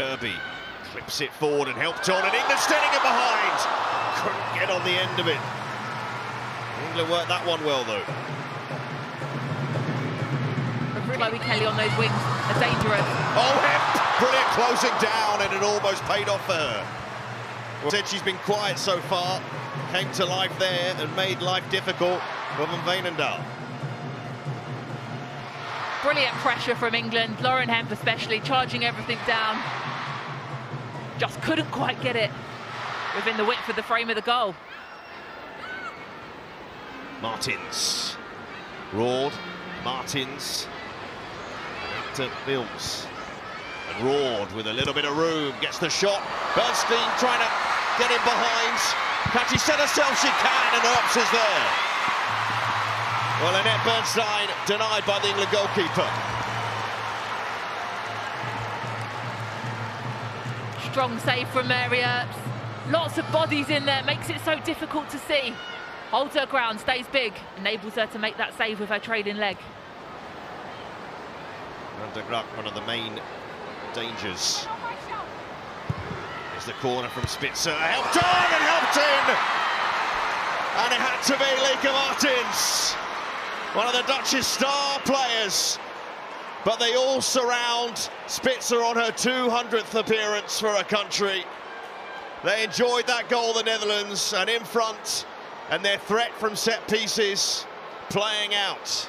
Kirby clips it forward and helped on, and England standing it behind. Couldn't get on the end of it. England worked that one well, though. Chloe Kelly on those wings are dangerous. Oh, Hemp! Brilliant closing down, and it almost paid off for her. Well, said she's been quiet so far, came to life there and made life difficult for Van Veenendaal. Brilliant pressure from England, Lauren Hemp especially, charging everything down. Just couldn't quite get it within the width of the frame of the goal. Martens. Roord. Martens. To Bills. And Roord with a little bit of room. Gets the shot. Beerensteyn trying to get in behind. Can she set herself? She can, and Earps is there. Well, Lineth Beerensteyn denied by the England goalkeeper. Strong save from Mary Earps. Lots of bodies in there, makes it so difficult to see. Holds her ground, stays big, enables her to make that save with her trailing leg. Van der one of the main dangers. There's the corner from Spitse. Helped on and helped in! And it had to be Lieke Martens, one of the Dutch's star players. But they all surround Spitse on her 200th appearance for her country. They enjoyed that goal, the Netherlands, and in front, and their threat from set pieces playing out.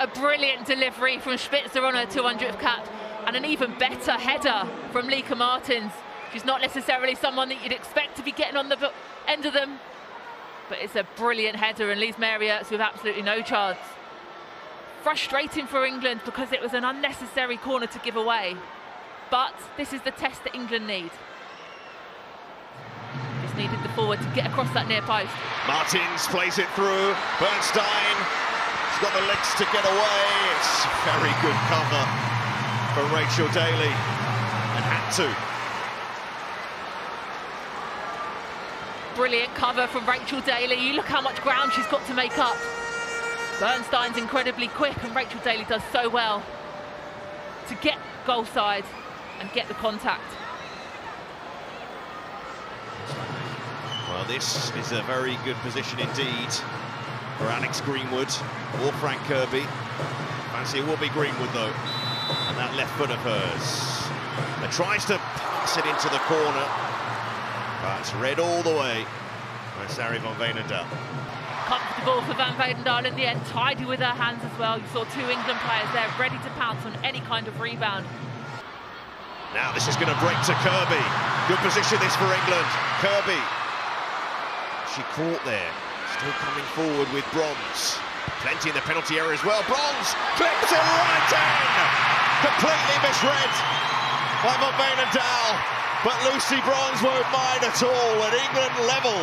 A brilliant delivery from Spitse on her 200th cap, and an even better header from Lieke Martens. She's not necessarily someone that you'd expect to be getting on the end of them, but it's a brilliant header and leaves Earps with absolutely no chance. Frustrating for England because it was an unnecessary corner to give away. But this is the test that England need. Just needed the forward to get across that near post. Martens plays it through. Beerensteyn, she's got the legs to get away. It's very good cover for Rachel Daly and had to. Brilliant cover from Rachel Daly. You look how much ground she's got to make up. Beerensteyn's incredibly quick and Rachel Daly does so well to get goal side and get the contact. Well, this is a very good position indeed for Alex Greenwood or Fran Kirby. Fancy it will be Greenwood though. And that left foot of hers. And tries to pass it into the corner. But it's read all the way by Sari van Veenendaal. Comfortable for Van Veenendaal in the end, tidy with her hands as well. You saw two England players there ready to pounce on any kind of rebound. Now this is going to break to Kirby. Good position this for England. Kirby. She caught there. Still coming forward with Bronze. Plenty in the penalty area as well. Bronze clips it right in. Completely misread by Van Veenendaal. But Lucy Bronze won't mind at all at England level.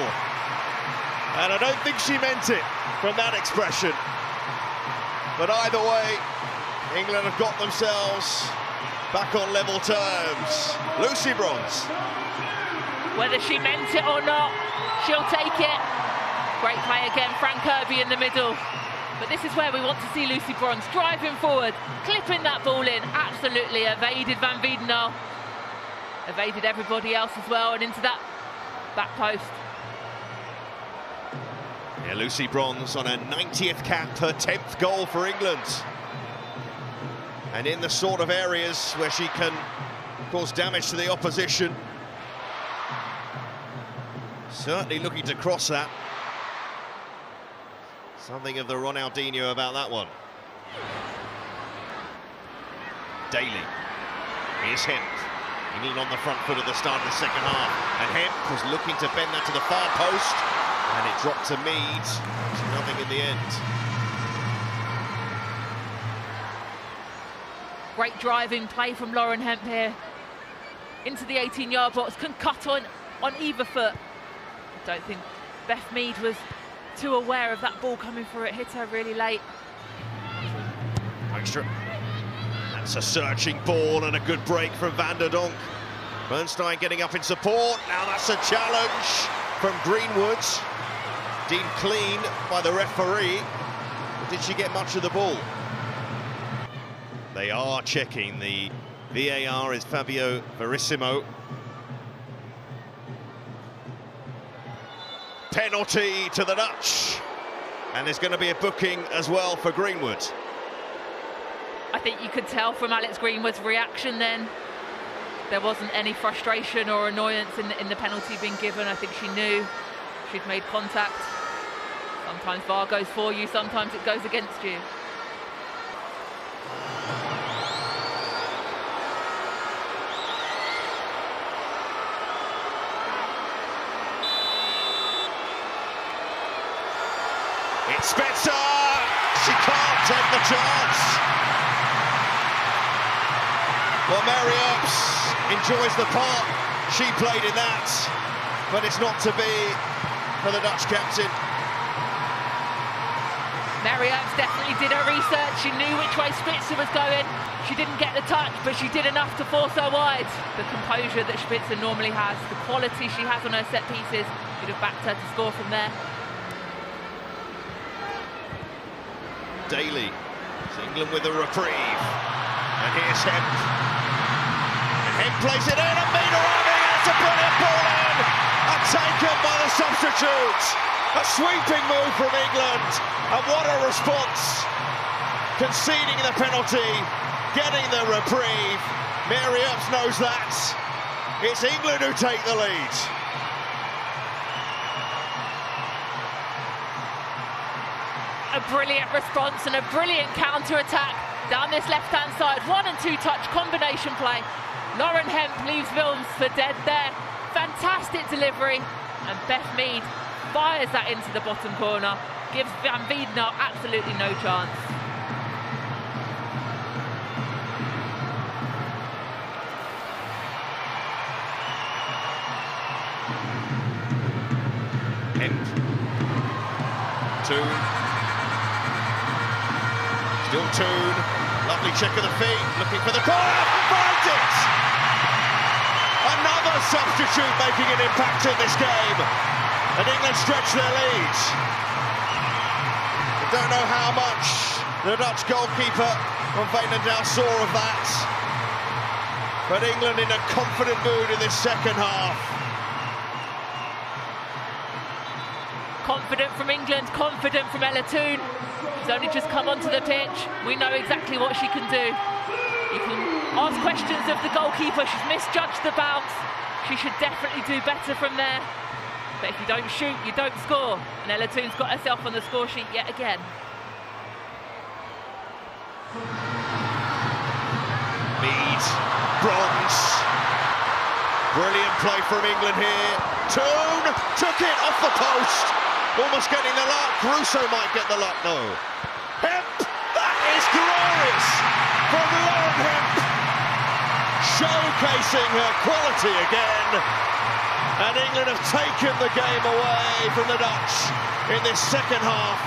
And I don't think she meant it from that expression. But either way, England have got themselves back on level terms. Lucy Bronze. Whether she meant it or not, she'll take it. Great play again, Fran Kirby in the middle. But this is where we want to see Lucy Bronze driving forward, clipping that ball in, absolutely evaded Van Veenendaal evaded everybody else as well and into that back post. Yeah, Lucy Bronze on her 90th cap, her 10th goal for England. And in the sort of areas where she can cause damage to the opposition. Certainly looking to cross that. Something of the Ronaldinho about that one. Daly. Here's Hemp. England on the front foot at the start of the second half. And Hemp was looking to bend that to the far post. And it dropped to Mead. nothing in the end. Great driving play from Lauren Hemp here. Into the 18-yard box, can cut on, on either foot. I don't think Beth Mead was too aware of that ball coming through. It hit her really late. Extra. That's a searching ball and a good break from Van de Donk. Beerensteyn getting up in support. Now that's a challenge from Greenwood. Deemed clean by the referee. Did she get much of the ball? They are checking the VAR is Fabio Verissimo. Penalty to the Dutch. And there's going to be a booking as well for Greenwood. I think you could tell from Alex Greenwood's reaction then there wasn't any frustration or annoyance in the, in the penalty being given. I think she knew she'd made contact. Sometimes VAR goes for you, sometimes it goes against you. It's Spencer! She can't take the chance! Well, Mary Earps enjoys the part she played in that, but it's not to be for the Dutch captain. Mary Earps definitely did her research. She knew which way Spitse was going. She didn't get the touch, but she did enough to force her wide. The composure that Spitse normally has, the quality she has on her set pieces, would have backed her to score from there. Daly. It's England with a reprieve. And here's Hemp. Plays it in, and Mina Ravi, it's a brilliant ball in! And taken by the substitute! A sweeping move from England, and what a response! Conceding the penalty, getting the reprieve. Mary Earps knows that. It's England who take the lead. a brilliant response and a brilliant counter-attack down this left-hand side. One and two touch combination play. Lauren Hemp leaves Wilms for dead there. Fantastic delivery. And Beth Mead fires that into the bottom corner. Gives Van Veenendaal absolutely no chance. Hemp. Two. Still Toone. Lovely check of the feet. Looking for the corner. Finds it! Another substitute making an impact in this game. And England stretch their lead. I don't know how much the Dutch goalkeeper Van Veenendaal saw of that. But England in a confident mood in this second half. Confident from England, confident from Ella Toone. She's only just come onto the pitch. We know exactly what she can do. You can ask questions of the goalkeeper. She's misjudged the bounce. She should definitely do better from there. But if you don't shoot, you don't score. And Ella Toone's got herself on the score sheet yet again. Mead, bronze. Brilliant play from England here. Toone took it off the post. Almost getting the luck. Russo might get the luck, no. Hemp! That is glorious from Lauren Hemp. Showcasing her quality again. And England have taken the game away from the Dutch in this second half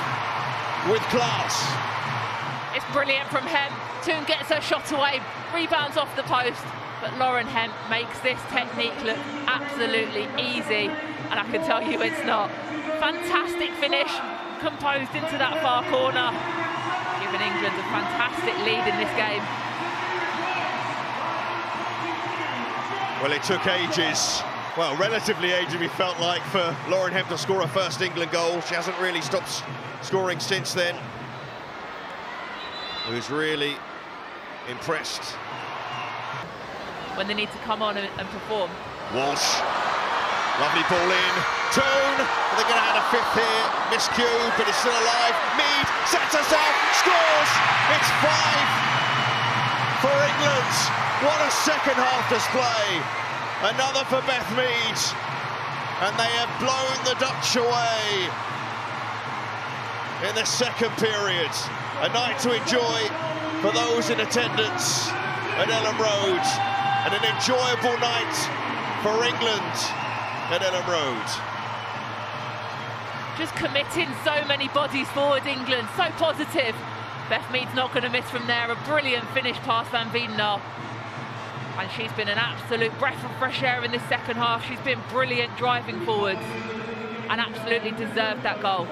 with class. It's brilliant from Hemp. Toone gets her shot away, rebounds off the post, but Lauren Hemp makes this technique look absolutely easy, and I can tell you it's not. Fantastic finish, composed into that far corner, giving England a fantastic lead in this game. Well, it took ages, well, relatively ages, we felt like, for Lauren Hemp to score her first England goal. She hasn't really stopped scoring since then. Who's really impressed. When they need to come on and, and perform. Walsh, lovely ball in. Toone, they're going to add a fifth here. Miscue, but it's still alive. Mead sets herself, scores. It's five for England. What a second half display. Another for Beth Mead. And they have blown the Dutch away in the second period. A night to enjoy for those in attendance at Elland Road. And an enjoyable night for England at Elland Road. Just committing so many bodies forward, England, so positive. Beth Mead's not going to miss from there. A brilliant finish past Van Veenendaal. And she's been an absolute breath of fresh air in this second half. She's been brilliant driving forwards and absolutely deserved that goal.